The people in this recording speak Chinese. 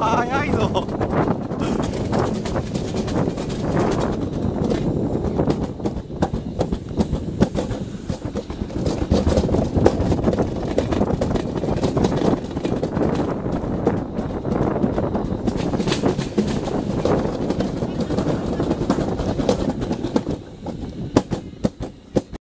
哎呀